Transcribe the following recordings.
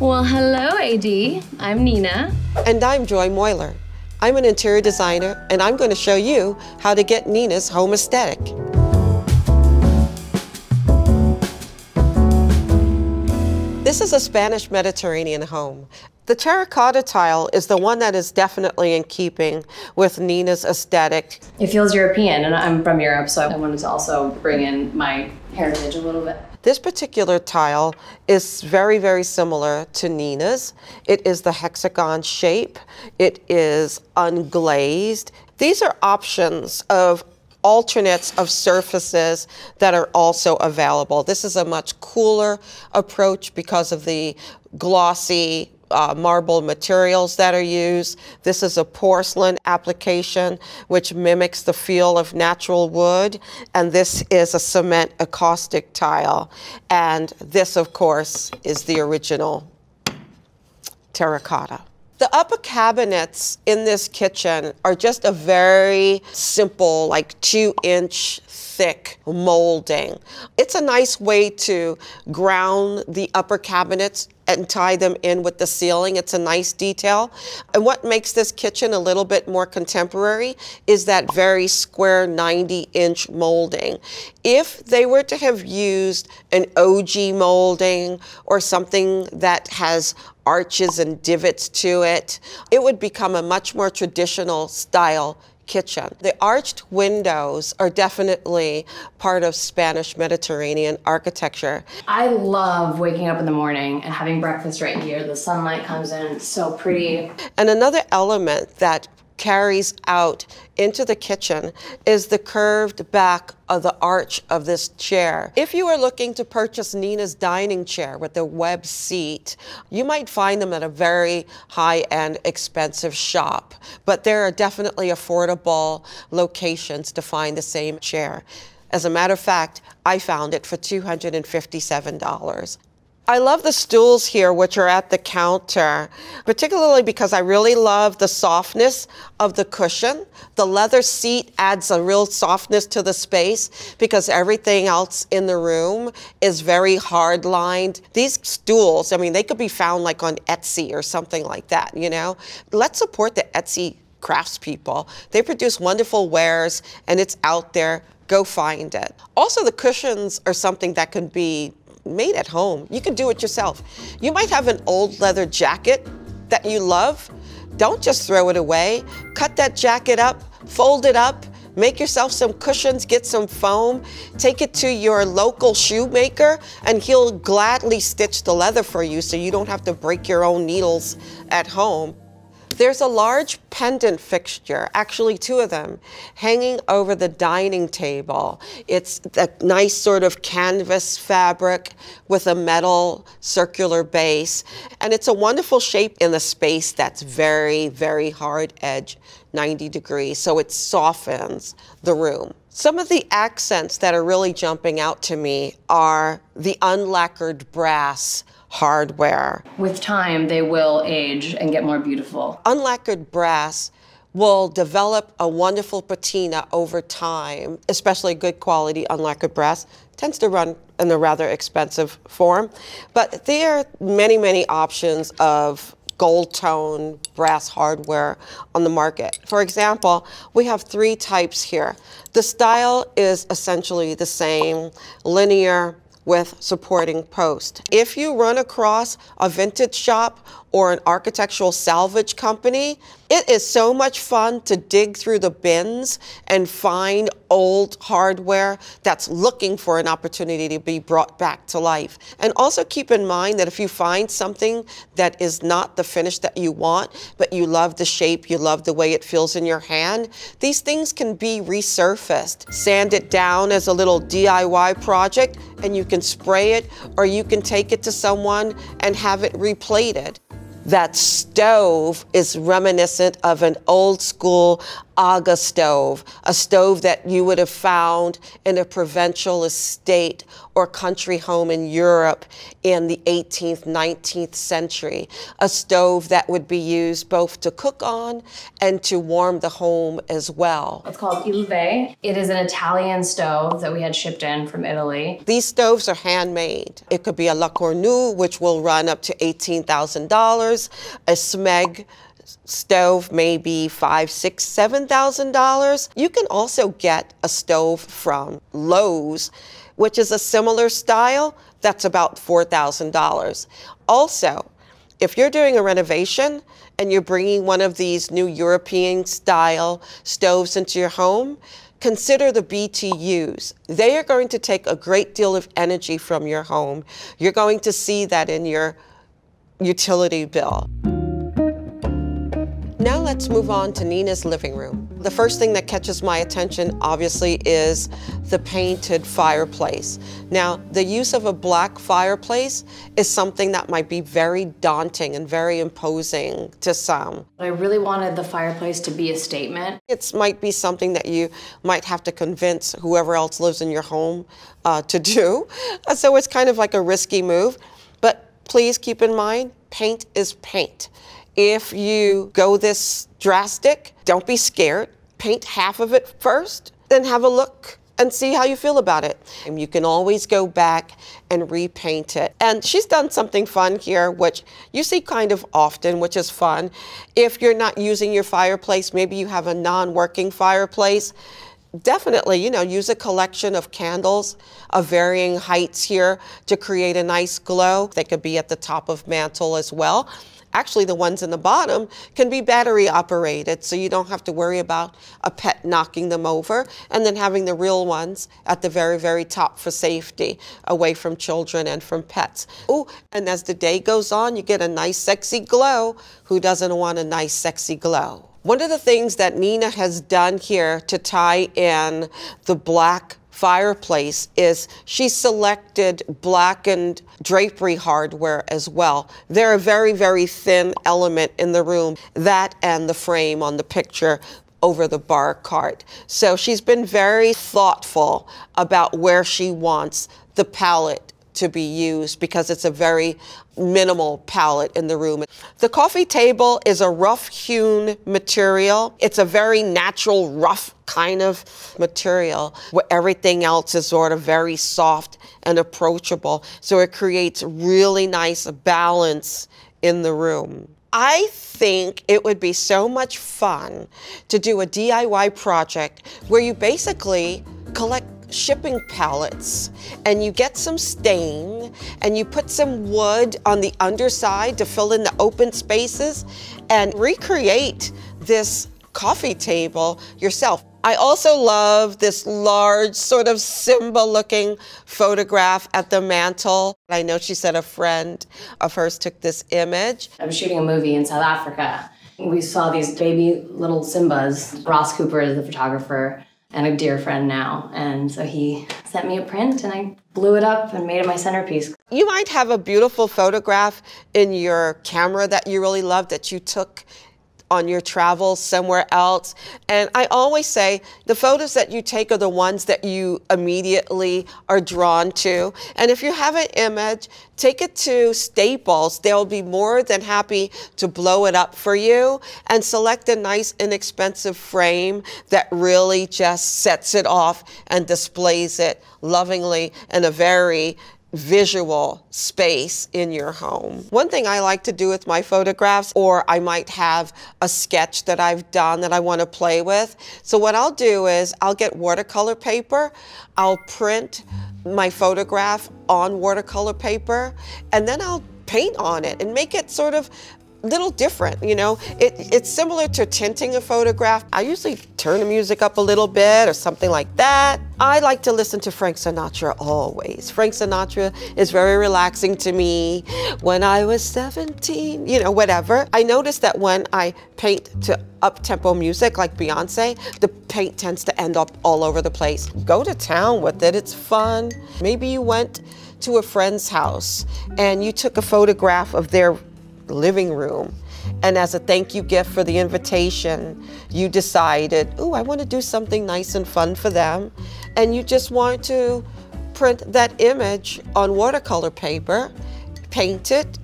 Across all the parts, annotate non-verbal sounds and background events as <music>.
Well, hello, AD. I'm Nina. And I'm Joy Moyler. I'm an interior designer, and I'm going to show you how to get Nina's home aesthetic. This is a Spanish Mediterranean home. The terracotta tile is the one that is definitely in keeping with Nina's aesthetic. It feels European, and I'm from Europe, so I wanted to also bring in my heritage a little bit. This particular tile is very, very similar to Nina's. It is the hexagon shape. It is unglazed. These are options of alternates of surfaces that are also available. This is a much cooler approach because of the glossy uh, marble materials that are used. This is a porcelain application which mimics the feel of natural wood. And this is a cement encaustic tile. And this, of course, is the original terracotta. The upper cabinets in this kitchen are just a very simple, like two inch thick molding. It's a nice way to ground the upper cabinets and tie them in with the ceiling. It's a nice detail. And what makes this kitchen a little bit more contemporary is that very square 90 inch molding. If they were to have used an ogee molding or something that has arches and divots to it, it would become a much more traditional style kitchen. The arched windows are definitely part of Spanish Mediterranean architecture. I love waking up in the morning and having breakfast right here. The sunlight comes in, it's so pretty. And another element that carries out into the kitchen is the curved back of the arch of this chair. If you are looking to purchase Nina's dining chair with the web seat, you might find them at a very high-end expensive shop, but there are definitely affordable locations to find the same chair. As a matter of fact, I found it for $257. I love the stools here, which are at the counter, particularly because I really love the softness of the cushion. The leather seat adds a real softness to the space because everything else in the room is very hard lined. These stools, I mean, they could be found like on Etsy or something like that, you know? Let's support the Etsy craftspeople. They produce wonderful wares and it's out there. Go find it. Also, the cushions are something that can be made at home. You can do it yourself. You might have an old leather jacket that you love. Don't just throw it away. Cut that jacket up, fold it up, make yourself some cushions, get some foam, take it to your local shoemaker, and he'll gladly stitch the leather for you so you don't have to break your own needles at home. There's a large pendant fixture, actually two of them, hanging over the dining table. It's a nice sort of canvas fabric with a metal circular base. And it's a wonderful shape in the space that's very, very hard edge, 90 degrees, so it softens the room. Some of the accents that are really jumping out to me are the unlacquered brass hardware. With time, they will age and get more beautiful. Unlacquered brass will develop a wonderful patina over time, especially good quality unlacquered brass. Tends to run in a rather expensive form, but there are many, many options of gold tone brass hardware on the market. For example, we have three types here. The style is essentially the same, linear, with supporting post. If you run across a vintage shop or an architectural salvage company, it is so much fun to dig through the bins and find old hardware that's looking for an opportunity to be brought back to life. And also keep in mind that if you find something that is not the finish that you want, but you love the shape, you love the way it feels in your hand, these things can be resurfaced. Sand it down as a little DIY project and you can spray it or you can take it to someone and have it replated. That stove is reminiscent of an old school Aga stove, a stove that you would have found in a provincial estate or country home in Europe in the 18th, 19th century. A stove that would be used both to cook on and to warm the home as well. It's called ILVE. It is an Italian stove that we had shipped in from Italy. These stoves are handmade. It could be a La Cornue, which will run up to $18,000, a Smeg stove maybe five, six, seven thousand dollars. You can also get a stove from Lowe's, which is a similar style. That's about four thousand dollars. Also, if you're doing a renovation and you're bringing one of these new European style stoves into your home, consider the BTUs. They are going to take a great deal of energy from your home. You're going to see that in your utility bill. Let's move on to Nina's living room. The first thing that catches my attention, obviously, is the painted fireplace. Now, the use of a black fireplace is something that might be very daunting and very imposing to some. I really wanted the fireplace to be a statement. It might be something that you might have to convince whoever else lives in your home uh, to do. <laughs> So it's kind of like a risky move. But please keep in mind, paint is paint. If you go this drastic, don't be scared. Paint half of it first, then have a look and see how you feel about it. And you can always go back and repaint it. And she's done something fun here, which you see kind of often, which is fun. If you're not using your fireplace, maybe you have a non-working fireplace, definitely, you know, use a collection of candles of varying heights here to create a nice glow. They could be at the top of mantle as well. Actually, the ones in the bottom can be battery operated, so you don't have to worry about a pet knocking them over, and then having the real ones at the very, very top for safety, away from children and from pets. Oh, and as the day goes on, you get a nice, sexy glow. Who doesn't want a nice, sexy glow? One of the things that Nina has done here to tie in the black fireplace is she selected blackened drapery hardware as well. They're a very, very thin element in the room, that and the frame on the picture over the bar cart. So she's been very thoughtful about where she wants the palette to be used because it's a very minimal palette in the room. The coffee table is a rough hewn material. It's a very natural, rough kind of material where everything else is sort of very soft and approachable. So it creates really nice balance in the room. I think it would be so much fun to do a DIY project where you basically collect shipping pallets and you get some stain and you put some wood on the underside to fill in the open spaces and recreate this coffee table yourself. I also love this large sort of Simba looking photograph at the mantle. I know she said a friend of hers took this image. I was shooting a movie in South Africa. We saw these baby little Simbas. Ross Cooper is the photographer and a dear friend now. And so he sent me a print and I blew it up and made it my centerpiece. You might have a beautiful photograph in your camera that you really love that you took on your travels somewhere else. And I always say the photos that you take are the ones that you immediately are drawn to. And if you have an image, take it to Staples. They'll be more than happy to blow it up for you and select a nice inexpensive frame that really just sets it off and displays it lovingly in a very visual space in your home. One thing I like to do with my photographs, or I might have a sketch that I've done that I want to play with. So what I'll do is I'll get watercolor paper, I'll print my photograph on watercolor paper, and then I'll paint on it and make it sort of little different, you know. It, it's similar to tinting a photograph. I usually turn the music up a little bit or something like that. I like to listen to Frank Sinatra always. Frank Sinatra is very relaxing to me. When I was 17, you know, whatever. I noticed that when I paint to up-tempo music like Beyonce, the paint tends to end up all over the place. Go to town with it, it's fun. Maybe you went to a friend's house and you took a photograph of their living room. And as a thank you gift for the invitation, you decided, oh, I want to do something nice and fun for them. And you just want to print that image on watercolor paper, paint it,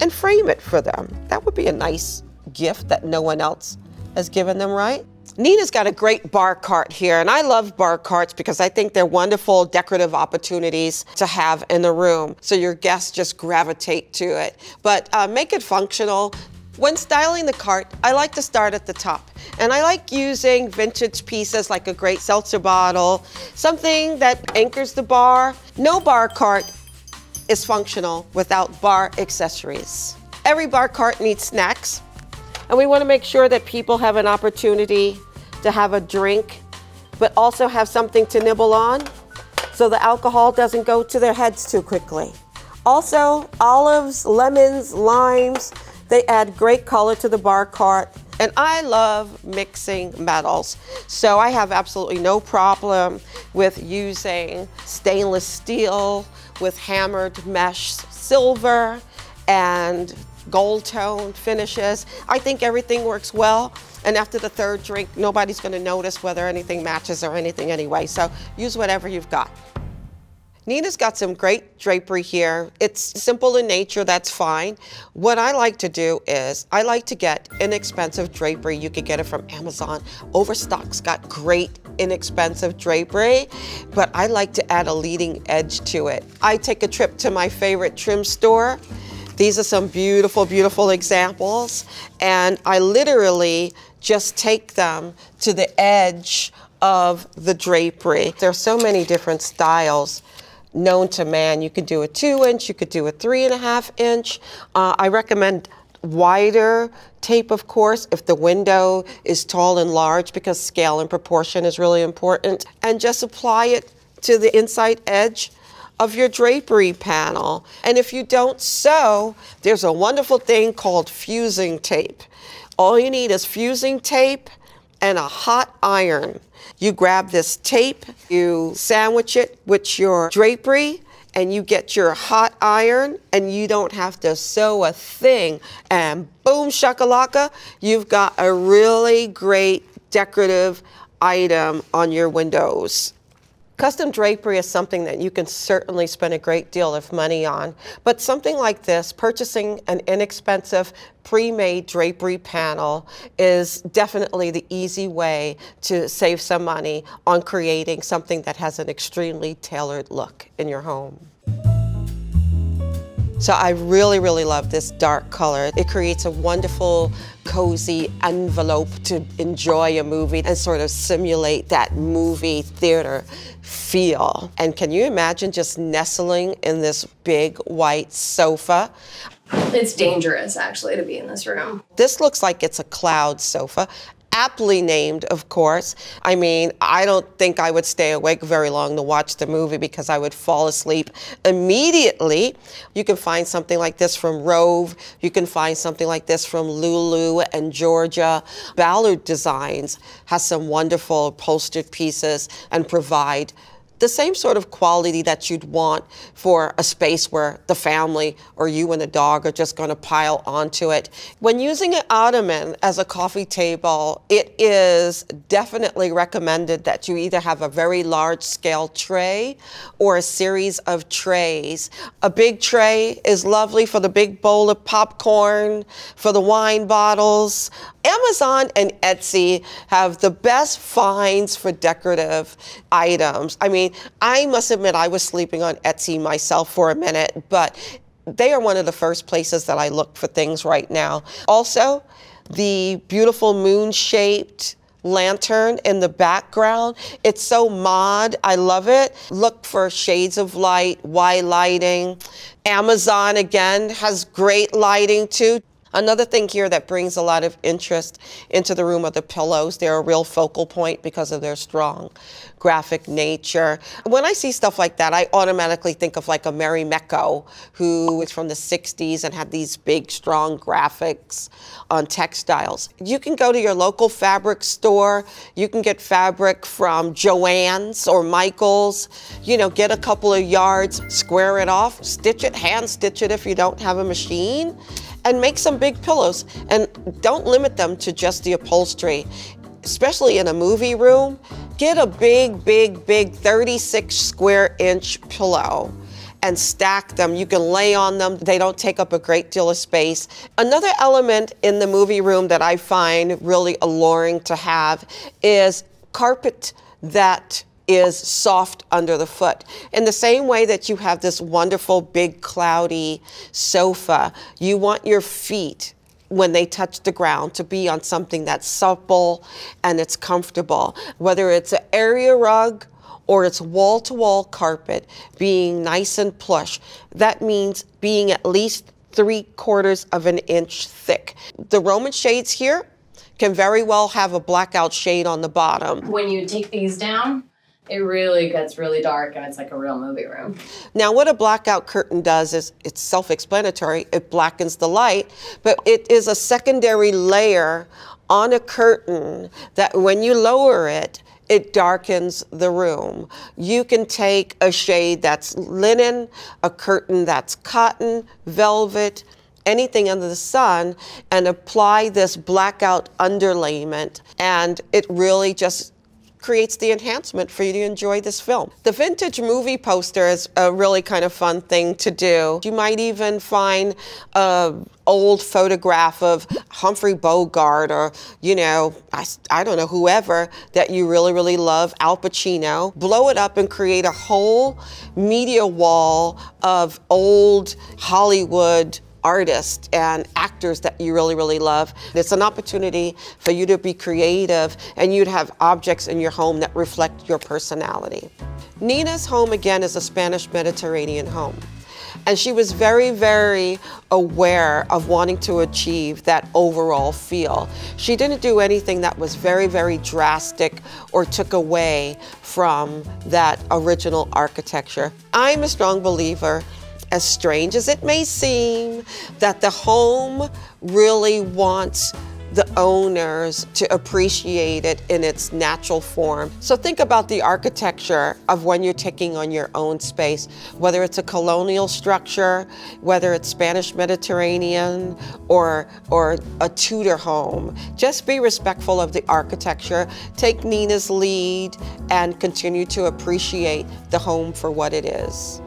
and frame it for them. That would be a nice gift that no one else has given them, right? Nina's got a great bar cart here, and I love bar carts because I think they're wonderful decorative opportunities to have in the room. So your guests just gravitate to it. But uh, make it functional. When styling the cart, I like to start at the top. And I like using vintage pieces like a great seltzer bottle, something that anchors the bar. No bar cart is functional without bar accessories. Every bar cart needs snacks, and we want to make sure that people have an opportunity to have a drink, but also have something to nibble on so the alcohol doesn't go to their heads too quickly. Also, olives, lemons, limes, they add great color to the bar cart. And I love mixing metals. So I have absolutely no problem with using stainless steel with hammered mesh silver and gold tone finishes. I think everything works well. And after the third drink, nobody's gonna notice whether anything matches or anything anyway. So use whatever you've got. Nina's got some great drapery here. It's simple in nature, that's fine. What I like to do is I like to get inexpensive drapery. You could get it from Amazon. Overstock's got great inexpensive drapery, but I like to add a leading edge to it. I take a trip to my favorite trim store. These are some beautiful, beautiful examples. And I literally just take them to the edge of the drapery. There are so many different styles known to man. You could do a two inch, you could do a three and a half inch. Uh, I recommend wider tape, of course, if the window is tall and large because scale and proportion is really important. And just apply it to the inside edge of your drapery panel. And if you don't sew, there's a wonderful thing called fusing tape. All you need is fusing tape and a hot iron. You grab this tape, you sandwich it with your drapery, and you get your hot iron and you don't have to sew a thing. And boom shakalaka, you've got a really great decorative item on your windows. Custom drapery is something that you can certainly spend a great deal of money on, but something like this, purchasing an inexpensive pre-made drapery panel is definitely the easy way to save some money on creating something that has an extremely tailored look in your home. So I really, really love this dark color. It creates a wonderful, cozy envelope to enjoy a movie and sort of simulate that movie theater feel. And can you imagine just nestling in this big white sofa? It's dangerous, actually, to be in this room. This looks like it's a cloud sofa aptly named, of course. I mean, I don't think I would stay awake very long to watch the movie because I would fall asleep immediately. You can find something like this from Rove. You can find something like this from Lulu and Georgia. Ballard Designs has some wonderful upholstered pieces and provide the same sort of quality that you'd want for a space where the family or you and the dog are just going to pile onto it. When using an ottoman as a coffee table, it is definitely recommended that you either have a very large scale tray or a series of trays. A big tray is lovely for the big bowl of popcorn, for the wine bottles. Amazon and Etsy have the best finds for decorative items. I mean, I must admit I was sleeping on Etsy myself for a minute, but they are one of the first places that I look for things right now. Also, the beautiful moon-shaped lantern in the background. It's so mod. I love it. Look for shades of light, Y lighting. Amazon, again, has great lighting too. Another thing here that brings a lot of interest into the room are the pillows. They're a real focal point because of their strong graphic nature. When I see stuff like that, I automatically think of like a Marimekko, who is from the 60s and had these big, strong graphics on textiles. You can go to your local fabric store. You can get fabric from Joann's or Michael's. You know, get a couple of yards, square it off, stitch it, hand stitch it if you don't have a machine and make some big pillows. And don't limit them to just the upholstery. Especially in a movie room, get a big, big, big 36 square inch pillow and stack them. You can lay on them. They don't take up a great deal of space. Another element in the movie room that I find really alluring to have is carpet that is soft under the foot. In the same way that you have this wonderful big cloudy sofa, you want your feet when they touch the ground to be on something that's supple and it's comfortable. Whether it's an area rug or it's wall to wall carpet being nice and plush, that means being at least three quarters of an inch thick. The Roman shades here can very well have a blackout shade on the bottom. When you take these down, it really gets really dark and it's like a real movie room. Now, what a blackout curtain does is it's self explanatory. It blackens the light, but it is a secondary layer on a curtain that when you lower it, it darkens the room. You can take a shade that's linen, a curtain that's cotton, velvet, anything under the sun, and apply this blackout underlayment, and it really just creates the enhancement for you to enjoy this film. The vintage movie poster is a really kind of fun thing to do. You might even find an old photograph of Humphrey Bogart or, you know, I, I don't know, whoever that you really, really love, Al Pacino, blow it up and create a whole media wall of old Hollywood artists and actors that you really, really love. It's an opportunity for you to be creative and you'd have objects in your home that reflect your personality. Nina's home, again, is a Spanish Mediterranean home. And she was very, very aware of wanting to achieve that overall feel. She didn't do anything that was very, very drastic or took away from that original architecture. I'm a strong believer as strange as it may seem, that the home really wants the owners to appreciate it in its natural form. So think about the architecture of when you're taking on your own space, whether it's a colonial structure, whether it's Spanish Mediterranean or, or a Tudor home. Just be respectful of the architecture, take Nina's lead, and continue to appreciate the home for what it is.